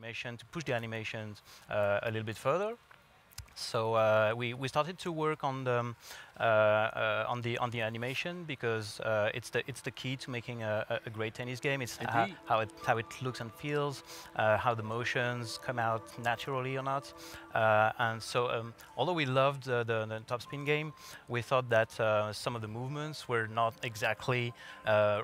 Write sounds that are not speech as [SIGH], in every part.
animation to push the animations uh, a little bit further. So uh, we, we started to work on the on the on the animation because uh, it's the it's the key to making a, a great tennis game. It's ha how it how it looks and feels, uh, how the motions come out naturally or not. Uh, and so, um, although we loved the, the topspin game, we thought that some of the movements were not exactly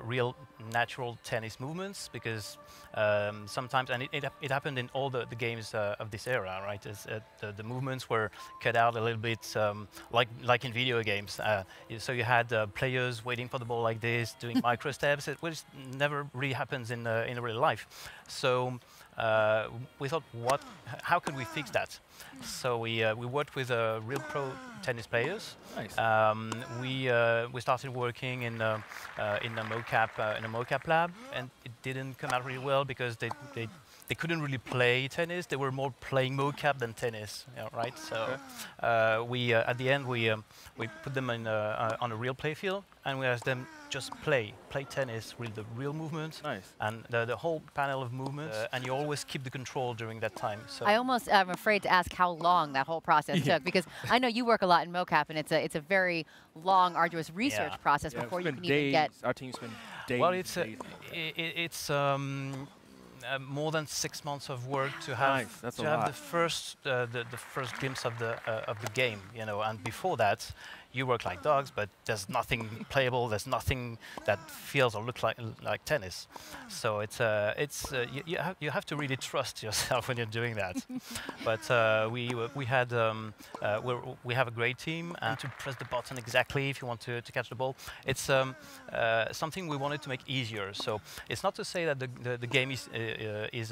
real natural tennis movements because um, sometimes, and it, it, it, happened in all the, the games of this era, right? The, the, movements were cut out a little bit um, like like in video games. Uh, so you had uh, players waiting for the ball like this, doing [LAUGHS] micro steps, which never really happens in uh, in real life. So uh, we thought, what? How could we fix that? So we uh, we worked with uh, real pro tennis players. Nice. Um, we we started working in in a mocap in a mocap lab, and it didn't come out really well because they they they couldn't really play tennis. They were more playing mocap than tennis, you know, right? So uh, we, uh, at the end, we um, we put them in, uh, uh on a real play field, and we asked them just play, play tennis with the real movements, nice. and the, the whole panel of movements, uh, and you always keep the control during that time. So I almost am afraid to ask how long that whole process yeah. took, because I know you work a lot in mocap, and it's a it's a very long, arduous research yeah. process yeah, before you can days, even get. Our team spent days. Well, it's it, it's um, uh, more than six months of work to have nice. to have the first uh, the, the first glimpse of the uh, of the game, you know. And before that, you work like dogs, but there's nothing playable. There's nothing that feels or looks like like tennis. So it's uh, it's uh, you, you, ha you have to really trust [LAUGHS] yourself when you're doing that. [LAUGHS] but uh, we we had um, uh, we have a great team, and to press the button exactly if you want to, to catch the ball, it's um, uh, something we wanted to make easier. So it's not to say that the the, the game is uh, is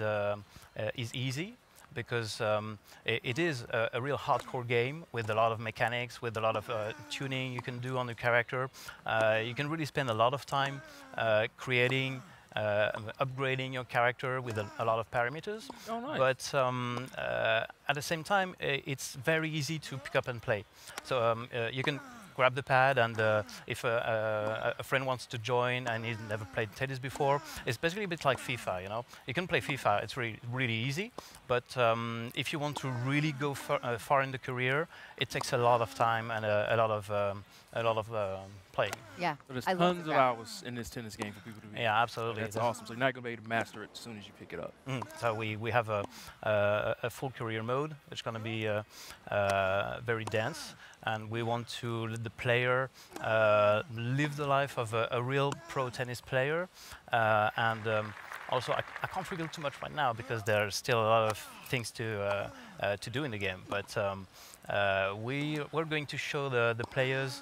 is easy because um, it, it is a, a, real hardcore game with a lot of mechanics, with a lot of uh, tuning you can do on the character. Uh, you can really spend a lot of time uh, creating uh, upgrading your character with a, a, lot of parameters. Oh, nice. But um, uh, at the same time, it's very easy to pick up and play. So um, uh, you can grab the pad, and uh, if a, a, a, friend wants to join and he's never played tennis before, it's basically a bit like FIFA. You know, you can play FIFA; it's really really easy. But um, if you want to really go far, uh, far, in the career, it takes a lot of time and a, a lot of um, a lot of um, playing. Yeah, so there's I tons of hours in this tennis game for people to be. Yeah, absolutely. That's awesome. So you're not going to be able to master it as soon as you pick it up. Mm. So we we have a a full career mode, It's going to be uh, uh, very dense and we want to let the player uh, live the life of a, a, real pro tennis player. Uh, and um, also, I, I, can't reveal too much right now because there are still a lot of things to uh, uh to do in the game. But um, uh, we we're going to show the the players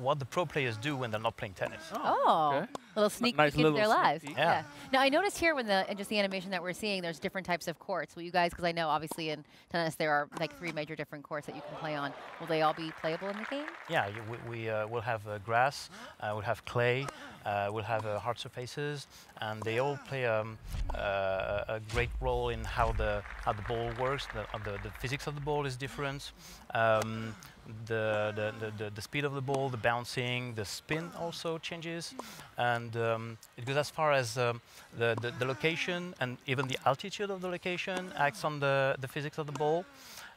what the pro players do when they're not playing tennis. Oh, oh okay. a little sneak nice peek into their lives. Yeah. yeah. Now I noticed here when the just the animation that we're seeing, there's different types of courts. Will you guys, because I know obviously in tennis there are like three major different courts that you can play on. Will they all be playable in the game? Yeah, we, we uh, will have uh, grass, uh, we'll have clay, uh, we'll have uh, hard surfaces, and they all play um, uh, a great role in how the how the ball works. The, the, the physics of the ball is different. Um, the, the, the, the, speed of the ball, the bouncing, the spin also changes. And um, it goes as far as um, the, the, the, location and even the altitude of the location acts on the, the physics of the ball.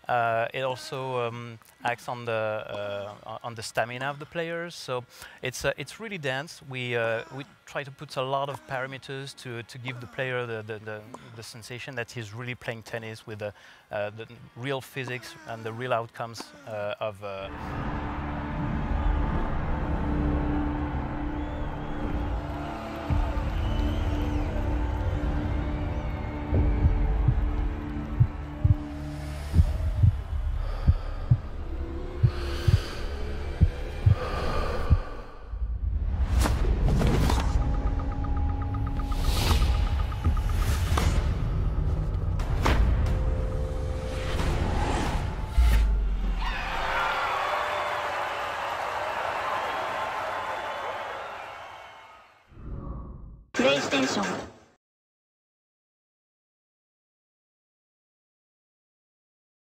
Uh, it also um, acts on the uh, on the stamina of the players, so it's uh, it's really dense. We uh, we try to put a lot of parameters to to give the player the the, the, the sensation that he's really playing tennis with the, uh, the real physics and the real outcomes uh, of. PlayStation